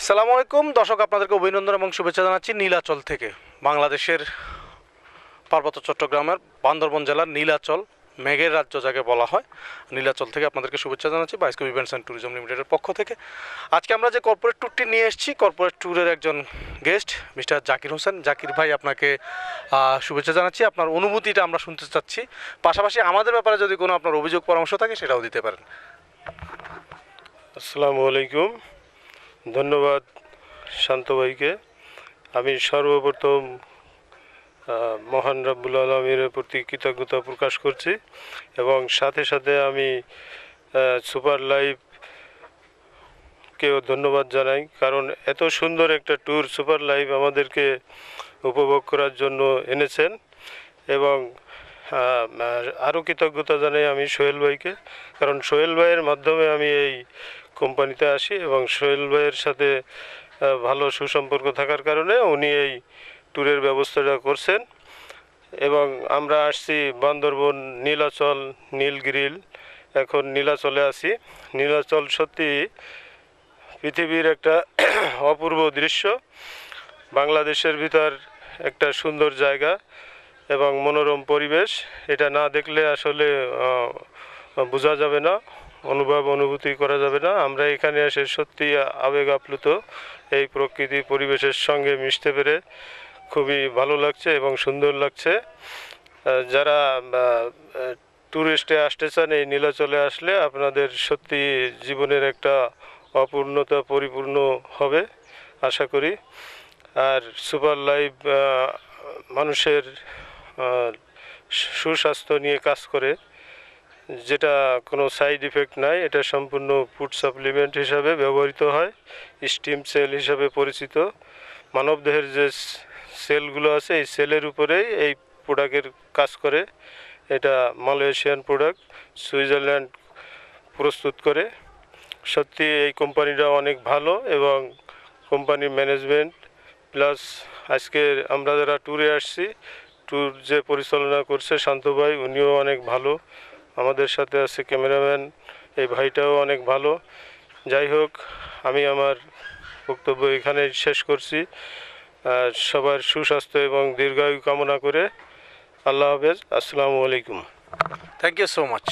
আসসালামু আলাইকুম। দর্শক, আপনাদেরকে অভিনন্দন এবং শুভেচ্ছা জানাচ্ছি নীলাচল থেকে। বাংলাদেশের পার্বত্য চট্টগ্রামের বান্দরবন জেলার নীলাচল, মেঘের রাজ্য যাকে বলা হয়। নীলাচল থেকে আপনাদেরকে শুভেচ্ছা জানাচ্ছি বাইস্কো ইভেন্টস অ্যান্ড ট্যুরিজম লিমিটেডের পক্ষ থেকে। আজকে আমরা যে কর্পোরেট ট্যুরটি নিয়ে এসেছি, কর্পোরেট ট্যুরের একজন গেস্ট, মিস্টার জাকির হোসেন। জাকির ভাই আপনাকে শুভেচ্ছা জানাচ্ছি। আপনার অনুভূতিটা আমরা শুনতে চাচ্ছি। পাশাপাশি আমাদের ব্যাপারে যদি কোনো আপনার অভিযোগ, পরামর্শ থাকে, সেটাও দিতে পারেন। আসসালামু আলাইকুম। ধন্যবাদ শান্ত ভাইকে। আমি সর্বপ্রথম মহান রাব্বুল আলমীর প্রতি কৃতজ্ঞতা প্রকাশ করছি এবং সাথে সাথে আমি সুপার লাইভ কেও ধন্যবাদ জানাই। কারণ এত সুন্দর একটা ট্যুর সুপার লাইভ আমাদেরকে উপভোগ করার জন্য এনেছেন এবং আরও কৃতজ্ঞতা জানাই আমি সোহেল ভাইকে। কারণ সোহেল ভাইয়ের মাধ্যমে আমি এই কোম্পানিতে আসি এবং সোহেল ভাইয়ের সাথে ভালো সুসম্পর্ক থাকার কারণে উনি এই ট্যুরের ব্যবস্থাটা করছেন। এবং আমরা আসছি বান্দরবন, নীলাচল, নীলগিরিল। এখন নীলাচলে আছি। নীলাচল সত্যি পৃথিবীর একটা অপূর্ব দৃশ্য। বাংলাদেশের ভিতর একটা সুন্দর জায়গা এবং মনোরম পরিবেশ। এটা না দেখলে আসলে বোঝা যাবে না। অনুভব, অনুভূতি করা যাবে না। আমরা এখানে এসে সত্যি আবেগ আপ্লুত। এই প্রকৃতি পরিবেশের সঙ্গে মিশতে পেরে খুবই ভালো লাগছে এবং সুন্দর লাগছে। যারা ট্যুরিস্টে আসতে চান, এই নীলাচলে আসলে আপনাদের সত্যি জীবনের একটা অপূর্ণতা পরিপূর্ণ হবে, আশা করি। আর সুপার লাইভ মানুষের সুস্বাস্থ্য নিয়ে কাজ করে যেটা কোনো সাইড ইফেক্ট নাই, এটা সম্পূর্ণ ফুড সাপ্লিমেন্ট হিসাবে ব্যবহৃত হয় স্টিম সেল হিসাবে পরিচিত। মানবদেহের যে সেলগুলো আছে, এই সেলের উপরেই এই প্রোডাক্টের কাজ করে। এটা মালয়েশিয়ান প্রোডাক্ট সুইজারল্যান্ড প্রস্তুত করে। সত্যি এই কোম্পানিটা অনেক ভালো এবং কোম্পানির ম্যানেজমেন্ট প্লাস আজকে আমরা যারা ট্যুরে আসছি ট্যুর যে পরিচালনা করছে শান্ত ভাই, উনিও অনেক ভালো। আমাদের সাথে আছে ক্যামেরাম্যান। এই ভাইটাও অনেক ভালো। যাই হোক, আমি আমার বক্তব্য এখানে শেষ করছি। সবার সুস্বাস্থ্য এবং দীর্ঘায়ু কামনা করে আল্লাহ হাফেজ। আসসালামু আলাইকুম। Thank you so much